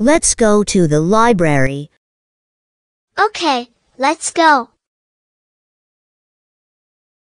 Let's go to the library. Okay, let's go.